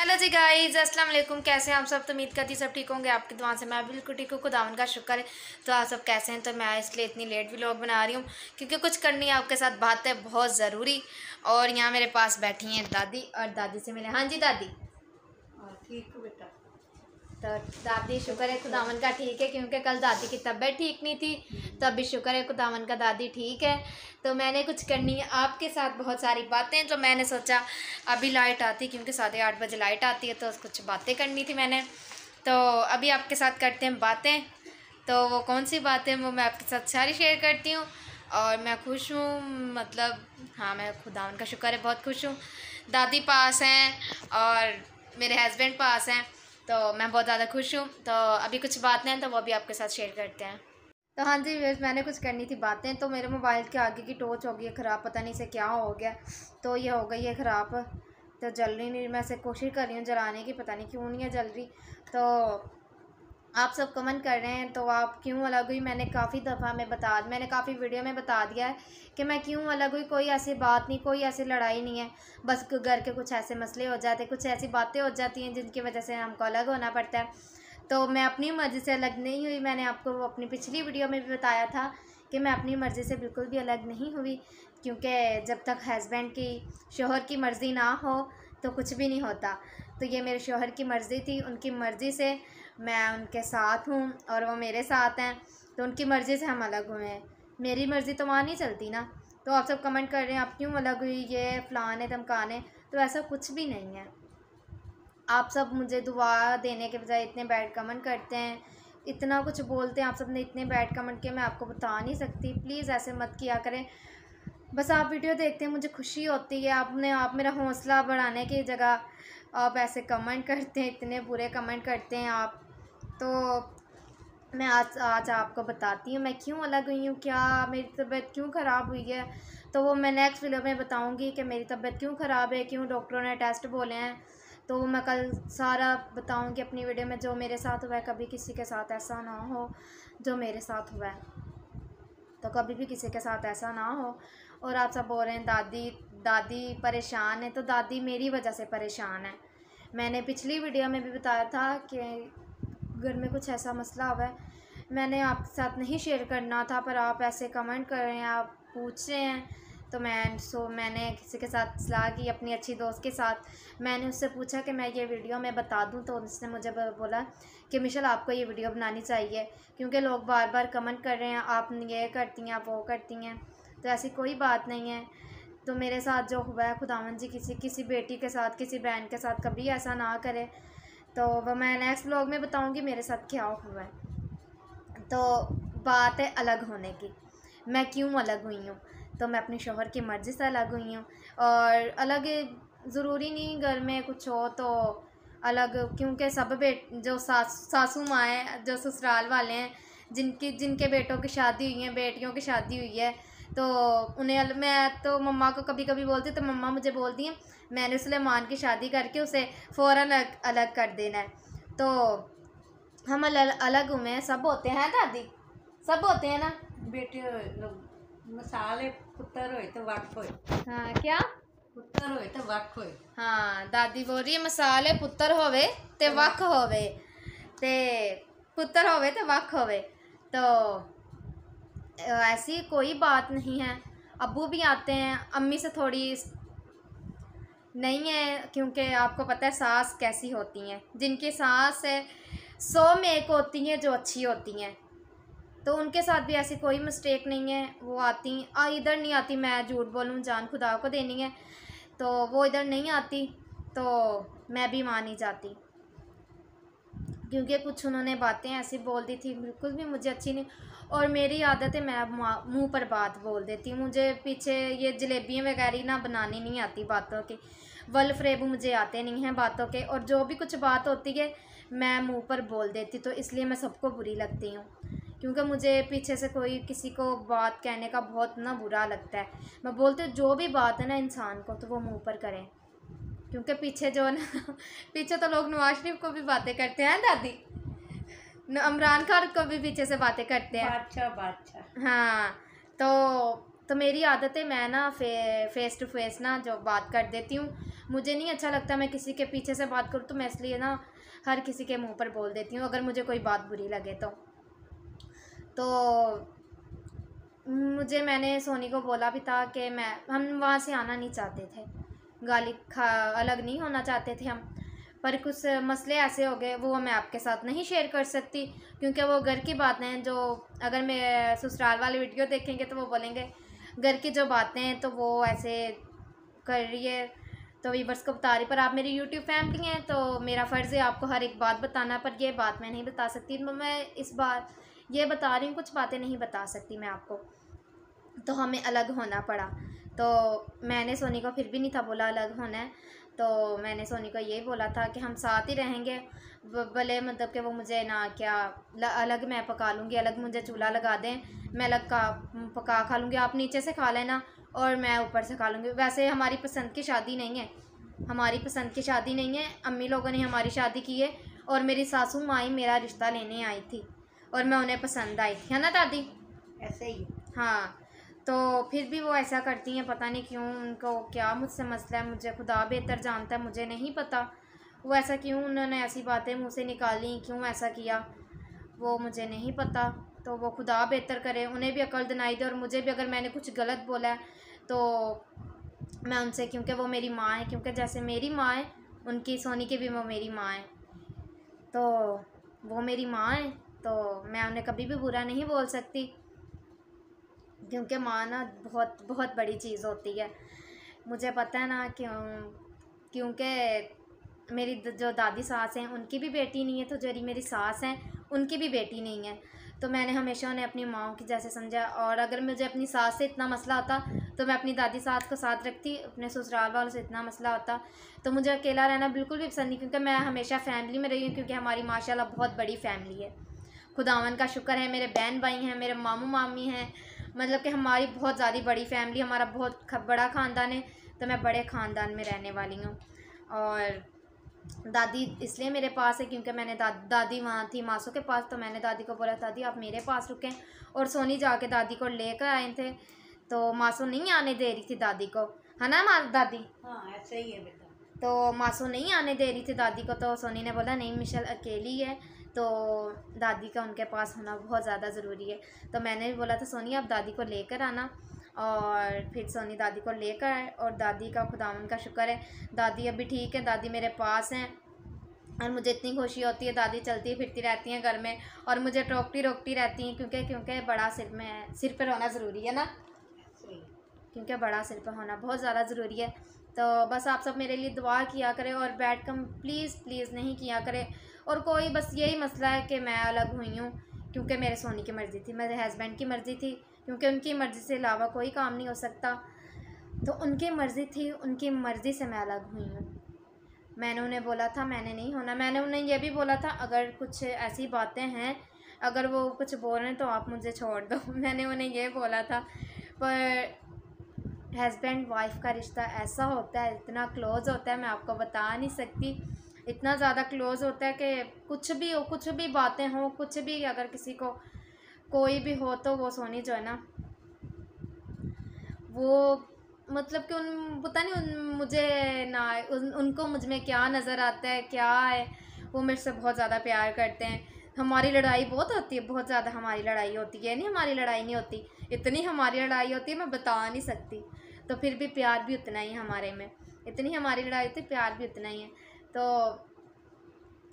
Hello जी guys अस्सलाम वालेकुम। कैसे हैं आप सब? तो उम्मीद करती सब ठीक होंगे। आपकी दुआ से मैं बिल्कुल ठीक हूँ। खुदावन का शुक्र है। तो आप सब कैसे हैं? तो मैं इसलिए इतनी लेट भी लोग बना रही हूँ क्योंकि कुछ करनी है। आपके साथ बात है बहुत ज़रूरी। और यहाँ मेरे पास बैठी हैं दादी और दादी से मिले हाँ। जी दादी। ठीक तो दादी शुक्र है, खुदावन का ठीक है, क्योंकि कल दादी की तबीयत ठीक नहीं थी तो अभी शुक्र है, खुदावन का दादी ठीक है। तो मैंने कुछ करनी है आपके साथ बहुत सारी बातें, जो मैंने सोचा अभी लाइट आती, क्योंकि साढ़े आठ बजे लाइट आती है तो कुछ बातें करनी थी मैंने। तो अभी आपके साथ करते हैं बातें। तो वो कौन सी बातें, वो मैं आपके साथ सारी शेयर करती हूँ, और मैं खुश हूँ मतलब हाँ मैं खुदावन का शुक्र है, बहुत खुश हूँ। दादी पास हैं, और मेरे हस्बैंड पास हैं। तो मैं बहुत ज़्यादा खुश हूँ। तो अभी कुछ बातें हैं तो वो भी आपके साथ शेयर करते हैं। तो हाँ जी व्यूअर्स मैंने कुछ करनी थी बातें तो मेरे मोबाइल के आगे की टोच हो गई है ख़राब, पता नहीं से क्या हो गया। तो ये हो गई है ख़राब। तो जल रही नहीं, मैं से कोशिश कर रही हूँ जलाने की, पता नहीं क्यों नहीं है जल रही। तो आप सब कमेंट कर रहे हैं तो आप क्यों अलग हुई? मैंने काफ़ी दफ़ा में बता, मैंने काफ़ी वीडियो में बता दिया है कि मैं क्यों अलग हुई? कोई ऐसी बात नहीं, कोई ऐसी लड़ाई नहीं है। बस घर के कुछ ऐसे मसले हो जाते, कुछ ऐसी बातें हो जाती हैं जिनकी वजह से हमको अलग होना पड़ता है। तो मैं अपनी मर्ज़ी से अलग नहीं हुई, मैंने आपको अपनी पिछली वीडियो में भी बताया था कि मैं अपनी मर्ज़ी से बिल्कुल भी अलग नहीं हुई, क्योंकि जब तक हस्बैंड की, शोहर की मर्ज़ी ना हो तो कुछ भी नहीं होता। तो ये मेरे शोहर की मर्ज़ी थी, उनकी मर्ज़ी से मैं उनके साथ हूँ और वो मेरे साथ हैं तो उनकी मर्ज़ी से हम अलग हुए हैं। मेरी मर्ज़ी तो वहाँ नहीं चलती ना। तो आप सब कमेंट कर रहे हैं, आप क्यों अलग हुई? ये फ़लान धमकाने। तो ऐसा कुछ भी नहीं है। आप सब मुझे दुआ देने के बजाय इतने बैड कमेंट करते हैं। इतना कुछ बोलते हैं, आप सबने इतने बैड कमेंट किए, मैं आपको बता नहीं सकती। प्लीज़ ऐसे मत किया करें। बस आप वीडियो देखते हैं, मुझे खुशी होती है। आपने आप मेरा हौसला बढ़ाने की जगह आप ऐसे कमेंट करते हैं, इतने बुरे कमेंट करते हैं आप। तो मैं आज आज आपको बताती हूँ, मैं क्यों अलग हुई हूँ, क्या मेरी तबीयत क्यों ख़राब हुई है? तो वो मैं नेक्स्ट वीडियो में बताऊँगी कि मेरी तबीयत क्यों ख़राब है, क्यों डॉक्टरों ने टेस्ट बोले हैं। तो मैं कल सारा बताऊँगी अपनी वीडियो में, जो मेरे साथ हुआ है, कभी किसी के साथ ऐसा ना हो, जो मेरे साथ हुआ है। तो कभी भी किसी के साथ ऐसा ना हो। और आप सब बोल रहे हैं, दादी दादी परेशान है तो दादी मेरी वजह से परेशान है। मैंने पिछली वीडियो में भी बताया था कि घर में कुछ ऐसा मसला हुआ है, मैंने आपके साथ नहीं शेयर करना था, पर आप ऐसे कमेंट कर रहे हैं, आप पूछ रहे हैं तो मैं सो मैंने किसी के साथ सलाह की, अपनी अच्छी दोस्त के साथ, मैंने उससे पूछा कि मैं ये वीडियो में बता दूँ तो उसने मुझे बोला कि मिशल आपको ये वीडियो बनानी चाहिए, क्योंकि लोग बार बार कमेंट कर रहे हैं, आप ये करती हैं, आप वो करती हैं तो ऐसी कोई बात नहीं है। तो मेरे साथ जो हुआ है खुदावन जी, किसी किसी बेटी के साथ, किसी बहन के साथ कभी ऐसा ना करे। तो वह मैं नेक्स्ट ब्लॉग में बताऊँगी मेरे साथ क्या हुआ है। तो बात है अलग होने की। मैं क्यों अलग हुई हूँ? तो मैं अपने शोहर की मर्ज़ी से अलग हुई हूँ। और अलग ज़रूरी नहीं घर में कुछ हो तो अलग, क्योंकि सब बेट जो सास, सासू माँ हैं, जो ससुराल वाले हैं, जिनकी, जिनके बेटों की शादी हुई है, बेटियों की शादी हुई है तो उन्हें मैं तो मम्मा को कभी कभी बोलती तो मम्मा मुझे बोलती हैं मैंने सुलेमान की शादी करके उसे फ़ौर अलग अलग कर देना है। तो हम अलग अलग हुए हैं सब होते हैं दादी? सब होते हैं ना? बेटे मसाले पुत्र होए तो वक्त होए। हाँ क्या? पुत्र होए तो वक्त होए। हाँ दादी बोल रही है मसाले पुत्र होवे ते वक होवे। ते पुत्र होवे तो वक होवे। तो ऐसी कोई बात नहीं है। अबू भी आते हैं अम्मी से थोड़ी नहीं है, क्योंकि आपको पता है सास कैसी होती हैं। जिनकी सास है, सौ में एक होती हैं जो अच्छी होती हैं। तो उनके साथ भी ऐसी कोई मिस्टेक नहीं है। वो आती, आ, इधर नहीं आती, मैं झूठ बोलूँ, जान खुदा को देनी है। तो वो इधर नहीं आती तो मैं भी नहीं जाती। क्योंकि कुछ उन्होंने बातें ऐसी बोल दी थी, बिल्कुल भी मुझे अच्छी नहीं। और मेरी आदत है, मैं मुँह पर बात बोल देती हूँ। मुझे पीछे ये जलेबियाँ वगैरह ना बनानी नहीं आती बातों की। वल फ्रेब मुझे आते नहीं हैं बातों के और जो भी कुछ बात होती है मैं मुँह पर बोल देती तो इसलिए मैं सबको बुरी लगती हूँ। क्योंकि मुझे पीछे से कोई किसी को बात कहने का बहुत ना बुरा लगता है। मैं बोलती हूँ जो भी बात है ना इंसान को तो वो मुँह पर करें। क्योंकि पीछे जो है ना पीछे तो लोग नवाज़ शरीफ को भी बातें करते हैं दादी? इमरान खान को भी पीछे से बातें करते हैं। बादशाह बादशाह। हाँ तो तो मेरी आदत है मैं ना फे फेस टू फेस ना जो बात कर देती हूँ। मुझे नहीं अच्छा लगता मैं किसी के पीछे से बात करूँ तो मैं इसलिए ना हर किसी के मुँह पर बोल देती हूँ, अगर मुझे कोई बात बुरी लगे तो। तो मुझे, मैंने सोनी को बोला भी था कि मैं, हम वहाँ से आना नहीं चाहते थे। गाली खा, अलग नहीं होना चाहते थे हम। पर कुछ मसले ऐसे हो गए, वो मैं आपके साथ नहीं शेयर कर सकती, क्योंकि वो घर की बातें हैं, जो अगर मैं ससुराल वाले वीडियो देखेंगे तो वो बोलेंगे घर की जो बातें हैं तो वो ऐसे कर रही है। तो वीवर्स को बता रही पर आप मेरी यूट्यूब फैमिली हैं तो मेरा फ़र्ज़ है आपको हर एक बात बताना, पर ये बात मैं नहीं बता सकती। तो मैं इस बार ये बता रही हूँ, कुछ बातें नहीं बता सकती मैं आपको। तो हमें अलग होना पड़ा। तो मैंने सोनी को फिर भी नहीं था बोला अलग होना है। तो मैंने सोनी को यही बोला था कि हम साथ ही रहेंगे। भले मतलब कि वो मुझे ना क्या अलग मैं पका लूँगी अलग मुझे चूल्हा लगा दें मैं अलग का पका खा लूँगी आप नीचे से खा लेना और मैं ऊपर से खा लूँगी। वैसे हमारी पसंद की शादी नहीं है। हमारी पसंद की शादी नहीं है। अम्मी लोगों ने हमारी शादी की है और मेरी सासू माई मेरा रिश्ता लेने आई थी और मैं उन्हें पसंद आई। थी है ना दादी? ऐसे ही। हाँ। तो फिर भी वो ऐसा करती हैं, पता नहीं क्यों उनको क्या मुझसे मसला है, मुझे खुदा बेहतर जानता है, मुझे नहीं पता। वो ऐसा क्यों उन्होंने ऐसी बातें मुँह से निकाली, क्यों ऐसा किया, वो मुझे नहीं पता। तो वो खुदा बेहतर करे, उन्हें भी अकल दिनाई दे और मुझे भी अगर मैंने कुछ गलत बोला है तो मैं उनसे, क्योंकि वो मेरी माँ है, क्योंकि जैसे मेरी माँ है, उनकी सोनी की भी वो मेरी माँ है। तो वो मेरी माँ है तो मैं उन्हें कभी भी बुरा नहीं बोल सकती। क्योंकि माँ ना बहुत बहुत बड़ी चीज़ होती है। मुझे पता है ना क्यों, क्योंकि मेरी जो दादी सास हैं, उनकी भी बेटी नहीं है तो जो मेरी सास हैं, उनकी भी बेटी नहीं है। तो मैंने हमेशा उन्हें अपनी माँ की जैसे समझा, और अगर मुझे अपनी सास से इतना मसला होता तो मैं अपनी दादी सास को साथ रखती, अपने ससुराल वालों से इतना मसला होता। तो मुझे अकेला रहना बिल्कुल भी पसंद नहीं, क्योंकि मैं हमेशा फैमिली में रही हूँ, क्योंकि हमारी माशाल्लाह बहुत बड़ी फैमिली है। खुदावन का शुक्र है, मेरे बहन भाई हैं, मेरे मामू मामी हैं मतलब कि हमारी बहुत ज़्यादा बड़ी फैमिली हमारा बहुत बड़ा ख़ानदान है तो मैं बड़े ख़ानदान में रहने वाली हूँ। और दादी इसलिए मेरे पास है क्योंकि मैंने दा, दादी वहाँ थी मासों के पास तो मैंने दादी को बोला दादी आप मेरे पास रुकें। और सोनी जाके दादी को लेकर आए थे तो मासू नहीं आने दे रही थी दादी को। है ना मा दादी? हाँ ऐसे ही है बेटा। तो मासू नहीं आने दे रही थी दादी को तो सोनी ने बोला नहीं मिशल अकेली है। तो दादी का उनके पास होना बहुत ज़्यादा ज़रूरी है। तो मैंने भी बोला था सोनी आप दादी को लेकर आना। और फिर सोनी दादी को लेकर आए और दादी का खुदा उनका शुक्र है। दादी अभी ठीक है दादी मेरे पास हैं और मुझे इतनी खुशी होती है दादी चलती फिरती रहती हैं घर में और मुझे टोकती रोकती रहती हैं क्योंकि क्योंकि बड़ा सिर में सिर पर होना ज़रूरी है ना? क्योंकि बड़ा सिर पर होना बहुत ज़्यादा ज़रूरी है। तो बस आप सब मेरे लिए दुआ किया करें और बैठ कम प्लीज़ प्लीज़ नहीं किया करें। और कोई बस यही मसला है कि मैं अलग हुई हूँ, क्योंकि मेरे सोनी की मर्ज़ी थी, मेरे हस्बैंड की मर्ज़ी थी, क्योंकि उनकी मर्ज़ी से अलावा कोई काम नहीं हो सकता। तो उनकी मर्ज़ी थी, उनकी मर्ज़ी से मैं अलग हुई हूँ। मैंने उन्हें बोला था, मैंने नहीं होना। मैंने उन्हें यह भी बोला था, अगर कुछ ऐसी बातें हैं, अगर वो कुछ बोल रहे हैं तो आप मुझे छोड़ दो। मैंने उन्हें यह बोला था। पर हस्बैंड वाइफ का रिश्ता ऐसा होता है इतना क्लोज़ होता है मैं आपको बता नहीं सकती। इतना ज़्यादा क्लोज़ होता है कि कुछ भी हो कुछ भी बातें हों कुछ भी अगर किसी को कोई भी हो तो वो सोनी जो है ना वो मतलब कि उन पता नहीं उन मुझे ना उन, उनको मुझमें क्या नज़र आता है क्या है वो मेरे से बहुत ज़्यादा प्यार करते हैं। हमारी लड़ाई बहुत होती है, बहुत ज़्यादा हमारी लड़ाई होती है, नहीं हमारी लड़ाई नहीं होती, इतनी हमारी लड़ाई होती है, मैं बता नहीं सकती। तो फिर भी प्यार भी उतना ही हमारे में, इतनी हमारी लड़ाई होती है, प्यार भी उतना ही है। तो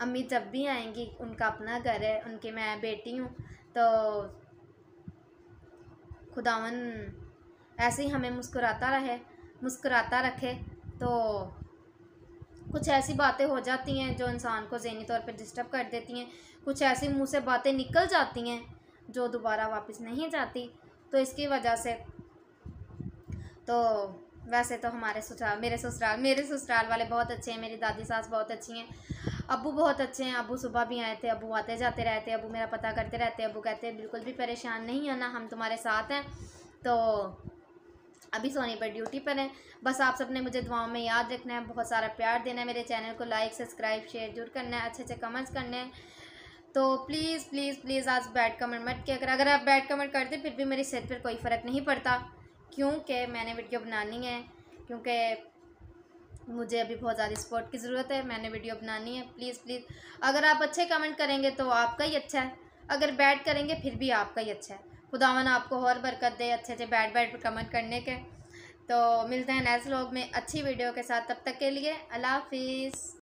अम्मी जब भी आएँगी, उनका अपना घर है, उनकी मैं बेटी हूँ तो खुदावन ऐसे ही हमें मुस्कुराता रहे, मुस्कुराता रखे तो कुछ ऐसी बातें हो जाती हैं जो इंसान को जहनी तौर पर डिस्टर्ब कर देती हैं। कुछ ऐसी मुँह से बातें निकल जाती हैं जो दोबारा वापस नहीं जाती। तो इसकी वजह से तो वैसे तो हमारे ससुराल, मेरे ससुराल मेरे ससुराल वाले बहुत अच्छे हैं, मेरी दादी सास बहुत अच्छी हैं। अबू बहुत अच्छे हैं, अबू सुबह भी आए थे, अबू आते जाते रहते, अबू मेरा पता करते रहते, अबू कहते हैं, बिल्कुल भी परेशान नहीं होना, हम तुम्हारे साथ हैं। तो अभी सोनी पर ड्यूटी पर हैं। बस आप सबने मुझे दुआओं में याद रखना है, बहुत सारा प्यार देना है मेरे चैनल को लाइक सब्सक्राइब शेयर ज़रूर करना है अच्छे अच्छे कमेंट्स करने हैं। तो प्लीज़ प्लीज़ प्लीज़ आज बैड कमेंट मत किया अगर अगर आप बैड कमेंट करते फिर भी मेरी सेहत पर कोई फ़र्क नहीं पड़ता। क्योंकि मैंने वीडियो बनानी है, क्योंकि मुझे अभी बहुत ज़्यादा सपोर्ट की ज़रूरत है, मैंने वीडियो बनानी है। प्लीज़ प्लीज़ अगर आप अच्छे कमेंट करेंगे तो आपका ही अच्छा है। अगर बैड करेंगे, फिर भी आपका ही अच्छा है। खुदावन आपको और बरकत दे अच्छे अच्छे बैठ बैठ कमेंट करने के। तो मिलते हैं नेक्स्ट लोग में, अच्छी वीडियो के साथ। तब तक के लिए, अल्लाह हाफिज़।